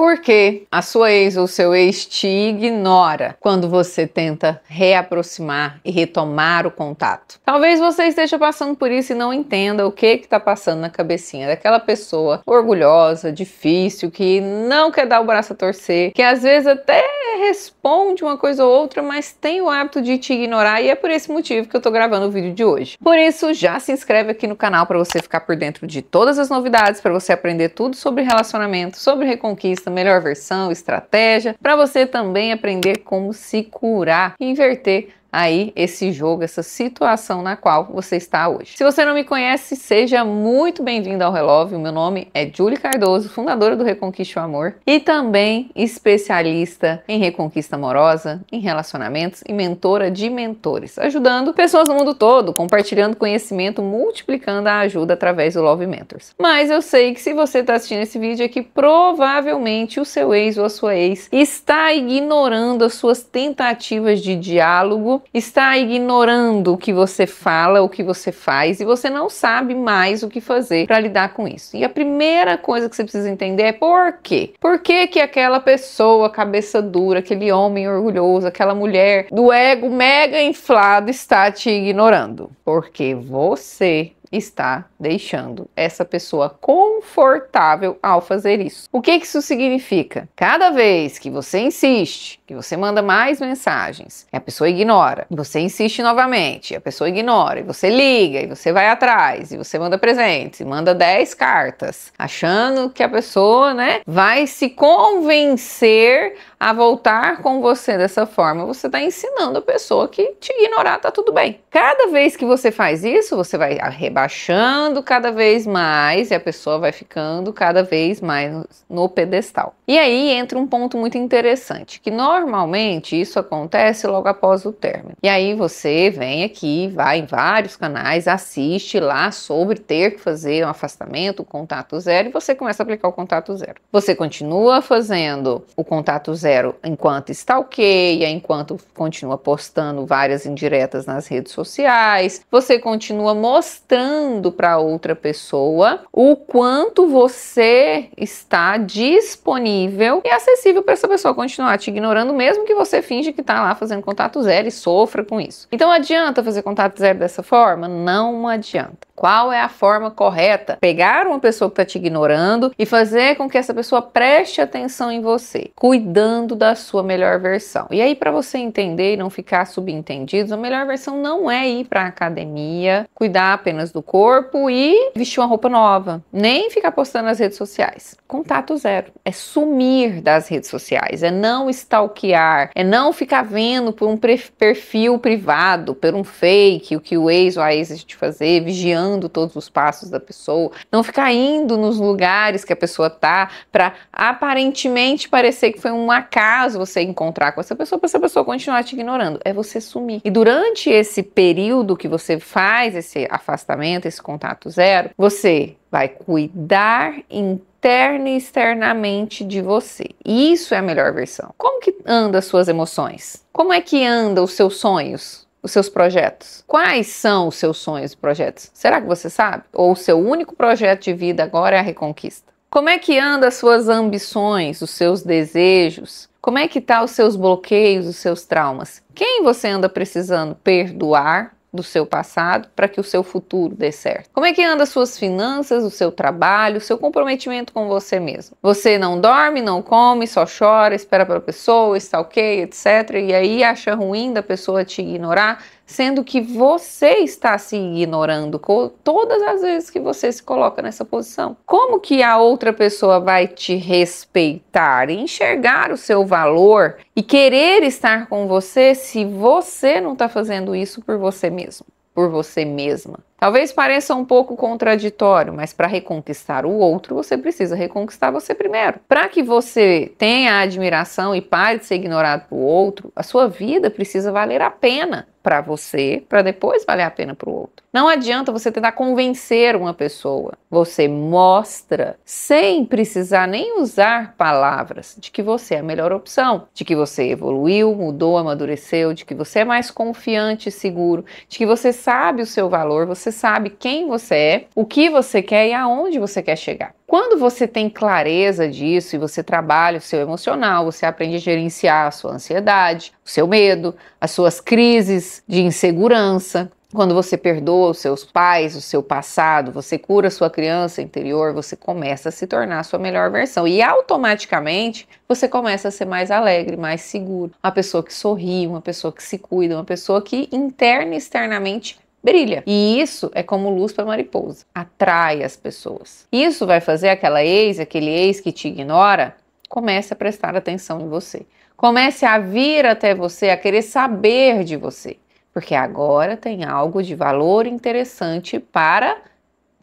Porque a sua ex ou seu ex te ignora quando você tenta reaproximar e retomar o contato. Talvez você esteja passando por isso e não entenda o que está passando na cabecinha daquela pessoa orgulhosa, difícil, que não quer dar o braço a torcer, que às vezes até responde uma coisa ou outra, mas tem o hábito de te ignorar e é por esse motivo que eu tô gravando o vídeo de hoje. Por isso, já se inscreve aqui no canal para você ficar por dentro de todas as novidades, para você aprender tudo sobre relacionamento, sobre reconquista, melhor versão, estratégia, para você também aprender como se curar e inverter aí esse jogo, essa situação na qual você está hoje. Se você não me conhece, seja muito bem-vindo ao Relove. O meu nome é Julie Cardoso, fundadora do Reconquiste o Amor e também especialista em reconquista amorosa, em relacionamentos e mentora de mentores, ajudando pessoas no mundo todo, compartilhando conhecimento, multiplicando a ajuda através do Love Mentors. Mas eu sei que se você está assistindo esse vídeo aqui, provavelmente o seu ex ou a sua ex está ignorando as suas tentativas de diálogo está ignorando o que você fala, o que você faz e você não sabe mais o que fazer para lidar com isso. E a primeira coisa que você precisa entender é por quê? Por que que aquela pessoa cabeça dura, aquele homem orgulhoso, aquela mulher do ego mega inflado está te ignorando? Porque você está deixando essa pessoa confortável ao fazer isso. O que isso significa? Cada vez que você insiste, que você manda mais mensagens, a pessoa ignora, você insiste novamente, a pessoa ignora, e você liga, e você vai atrás, e você manda presentes, manda 10 cartas, achando que a pessoa, né, vai se convencer a voltar com você dessa forma, você está ensinando a pessoa que te ignorar tá tudo bem. Cada vez que você faz isso, você vai rebaixando cada vez mais e a pessoa vai ficando cada vez mais no pedestal. E aí entra um ponto muito interessante, que normalmente isso acontece logo após o término. E aí você vem aqui, vai em vários canais, assiste lá sobre ter que fazer um afastamento, contato zero, e você começa a aplicar o contato zero. Você continua fazendo o contato zero zero enquanto stalkeia, enquanto continua postando várias indiretas nas redes sociais, você continua mostrando para outra pessoa o quanto você está disponível e acessível para essa pessoa continuar te ignorando, mesmo que você finge que está lá fazendo contato zero e sofra com isso. Então adianta fazer contato zero dessa forma? Não adianta. Qual é a forma correta? Pegar uma pessoa que está te ignorando e fazer com que essa pessoa preste atenção em você, cuidando da sua melhor versão. E aí, para você entender e não ficar subentendido, a melhor versão não é ir para a academia, cuidar apenas do corpo e vestir uma roupa nova, nem ficar postando nas redes sociais. Contato zero. É sumir das redes sociais, é não stalkear, é não ficar vendo por um perfil privado, por um fake, o que o ex ou a ex te fazer, vigiando todos os passos da pessoa, não ficar indo nos lugares que a pessoa tá para aparentemente parecer que foi um acaso você encontrar com essa pessoa para essa pessoa continuar te ignorando. É você sumir. E durante esse período que você faz esse afastamento, esse contato zero, você vai cuidar interna e externamente de você. Isso é a melhor versão. Como que anda as suas emoções? Como é que andam os seus sonhos? os seus projetos? Quais são os seus sonhos e projetos? Será que você sabe? Ou o seu único projeto de vida agora é a reconquista? Como é que anda as suas ambições, os seus desejos? Como é que tá os seus bloqueios, os seus traumas? Quem você anda precisando perdoar do seu passado para que o seu futuro dê certo? Como é que anda as suas finanças, o seu trabalho, o seu comprometimento com você mesmo? Você não dorme, não come, só chora, espera pela pessoa, está ok, etc. E aí acha ruim da pessoa te ignorar? Sendo que você está se ignorando todas as vezes que você se coloca nessa posição. Como que a outra pessoa vai te respeitar, enxergar o seu valor e querer estar com você se você não está fazendo isso por você mesmo, por você mesma? Talvez pareça um pouco contraditório, mas para reconquistar o outro, você precisa reconquistar você primeiro. Para que você tenha admiração e pare de ser ignorado por outro, a sua vida precisa valer a pena para você, para depois valer a pena para o outro. Não adianta você tentar convencer uma pessoa. Você mostra, sem precisar nem usar palavras, de que você é a melhor opção, de que você evoluiu, mudou, amadureceu, de que você é mais confiante e seguro, de que você sabe o seu valor, você você sabe quem você é, o que você quer e aonde você quer chegar. Quando você tem clareza disso e você trabalha o seu emocional, você aprende a gerenciar a sua ansiedade, o seu medo, as suas crises de insegurança, quando você perdoa os seus pais, o seu passado, você cura a sua criança interior, você começa a se tornar a sua melhor versão. E automaticamente você começa a ser mais alegre, mais seguro. Uma pessoa que sorri, uma pessoa que se cuida, uma pessoa que interna e externamente brilha. E isso é como luz para mariposa, atrai as pessoas. Isso vai fazer aquela ex, aquele ex que te ignora, comece a prestar atenção em você. Comece a vir até você, a querer saber de você porque agora tem algo de valor interessante para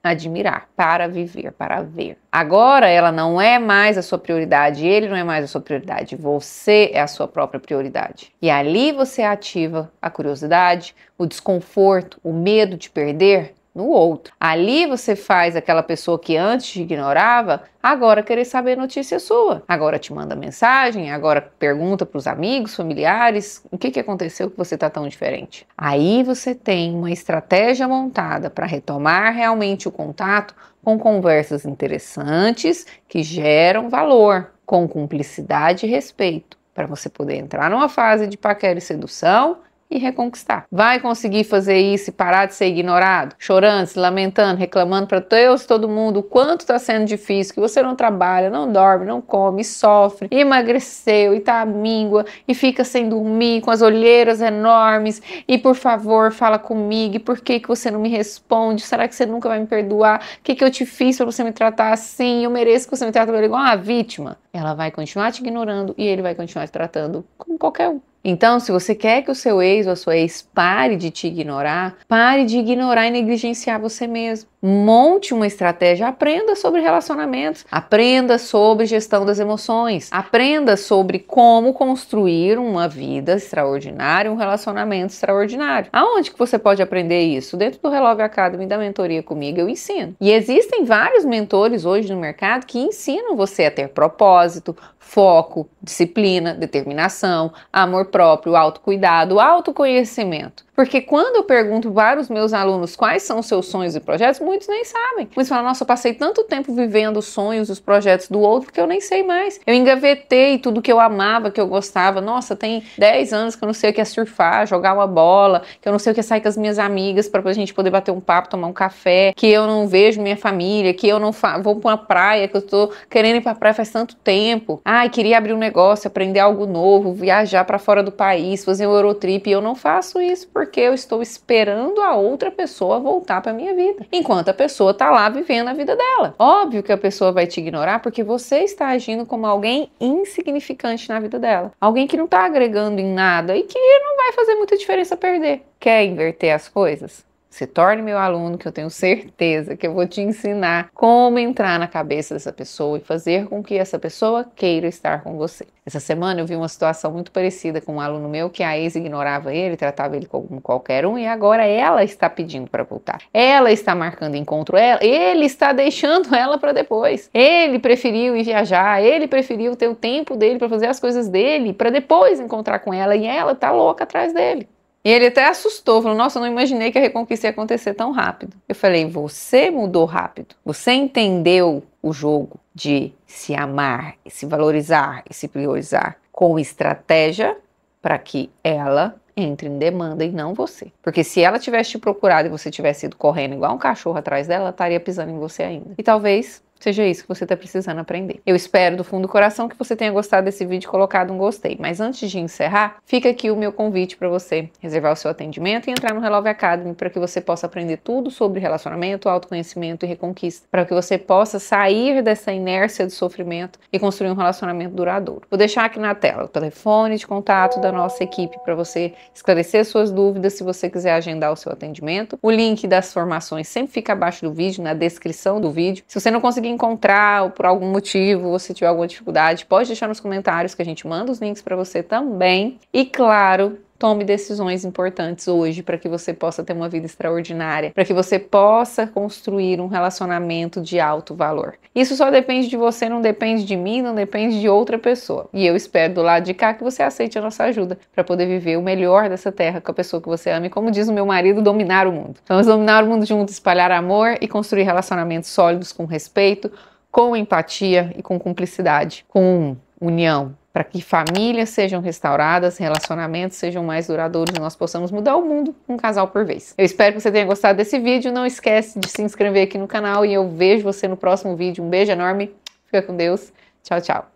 admirar, para viver, para ver. Agora ela não é mais a sua prioridade, ele não é mais a sua prioridade, você é a sua própria prioridade. E ali você ativa a curiosidade, o desconforto, o medo de perder no outro. Ali você faz aquela pessoa que antes te ignorava, agora querer saber notícia sua. Agora te manda mensagem, agora pergunta para os amigos, familiares, o que, que aconteceu que você está tão diferente. Aí você tem uma estratégia montada para retomar realmente o contato com conversas interessantes que geram valor, com cumplicidade e respeito, para você poder entrar numa fase de paquera e sedução e reconquistar. Vai conseguir fazer isso e parar de ser ignorado, chorando, se lamentando, reclamando para Deus todo mundo o quanto está sendo difícil, que você não trabalha, não dorme, não come, sofre, emagreceu e tá míngua e fica sem dormir, com as olheiras enormes e por favor fala comigo, e por que que você não me responde? Será que você nunca vai me perdoar? O que que eu te fiz para você me tratar assim? Eu mereço que você me trate igual uma vítima. Ela vai continuar te ignorando e ele vai continuar te tratando como qualquer um. Então, se você quer que o seu ex ou a sua ex pare de te ignorar, pare de ignorar e negligenciar você mesmo. Monte uma estratégia, aprenda sobre relacionamentos, aprenda sobre gestão das emoções, aprenda sobre como construir uma vida extraordinária, um relacionamento extraordinário. Aonde que você pode aprender isso? Dentro do Relove Academy da mentoria comigo eu ensino. E existem vários mentores hoje no mercado que ensinam você a ter propósito, foco, disciplina, determinação, amor próprio, autocuidado, autoconhecimento. Porque quando eu pergunto para os meus alunos quais são os seus sonhos e projetos, muitos nem sabem. Muitos falam, nossa, eu passei tanto tempo vivendo os sonhos, os projetos do outro que eu nem sei mais. Eu engavetei tudo que eu amava, que eu gostava. Nossa, tem 10 anos que eu não sei o que é surfar, jogar uma bola, que eu não sei o que é sair com as minhas amigas para a gente poder bater um papo, tomar um café, que eu não vejo minha família, que eu não vou para uma praia, que eu estou querendo ir para a praia faz tanto tempo. Ai, queria abrir um negócio, aprender algo novo, viajar para fora do país, fazer um Eurotrip. E eu não faço isso porque porque eu estou esperando a outra pessoa voltar para minha vida, enquanto a pessoa está lá vivendo a vida dela. Óbvio que a pessoa vai te ignorar porque você está agindo como alguém insignificante na vida dela, alguém que não está agregando em nada e que não vai fazer muita diferença perder. Quer inverter as coisas? Se torne meu aluno, que eu tenho certeza que eu vou te ensinar como entrar na cabeça dessa pessoa e fazer com que essa pessoa queira estar com você. Essa semana eu vi uma situação muito parecida com um aluno meu que a ex ignorava ele, tratava ele como qualquer um e agora ela está pedindo para voltar. Ela está marcando encontro, ela, ele está deixando ela para depois. Ele preferiu ir viajar, ele preferiu ter o tempo dele para fazer as coisas dele, para depois encontrar com ela e ela tá louca atrás dele. E ele até assustou, falou: Nossa, eu não imaginei que a reconquista ia acontecer tão rápido. Eu falei: Você mudou rápido. Você entendeu o jogo de se amar, se valorizar e se priorizar com estratégia para que ela entre em demanda e não você. Porque se ela tivesse te procurado e você tivesse ido correndo igual um cachorro atrás dela, ela estaria pisando em você ainda. E talvez Seja isso que você está precisando aprender. Eu espero do fundo do coração que você tenha gostado desse vídeo e colocado um gostei. Mas antes de encerrar, fica aqui o meu convite para você reservar o seu atendimento e entrar no Relove Academy para que você possa aprender tudo sobre relacionamento, autoconhecimento e reconquista. Para que você possa sair dessa inércia de sofrimento e construir um relacionamento duradouro. Vou deixar aqui na tela o telefone de contato da nossa equipe para você esclarecer suas dúvidas se você quiser agendar o seu atendimento. O link das formações sempre fica abaixo do vídeo, na descrição do vídeo. Se você não conseguir conseguir encontrar ou por algum motivo você tiver alguma dificuldade, pode deixar nos comentários que a gente manda os links para você também. E claro, Tome decisões importantes hoje para que você possa ter uma vida extraordinária, para que você possa construir um relacionamento de alto valor. Isso só depende de você, não depende de mim, não depende de outra pessoa. E eu espero do lado de cá que você aceite a nossa ajuda para poder viver o melhor dessa terra com a pessoa que você ama e, como diz o meu marido, dominar o mundo. Vamos dominar o mundo juntos, espalhar amor e construir relacionamentos sólidos com respeito, com empatia e com cumplicidade, com união, para que famílias sejam restauradas, relacionamentos sejam mais duradouros e nós possamos mudar o mundo um casal por vez. Eu espero que você tenha gostado desse vídeo. Não esquece de se inscrever aqui no canal e eu vejo você no próximo vídeo. Um beijo enorme. Fica com Deus. Tchau, tchau.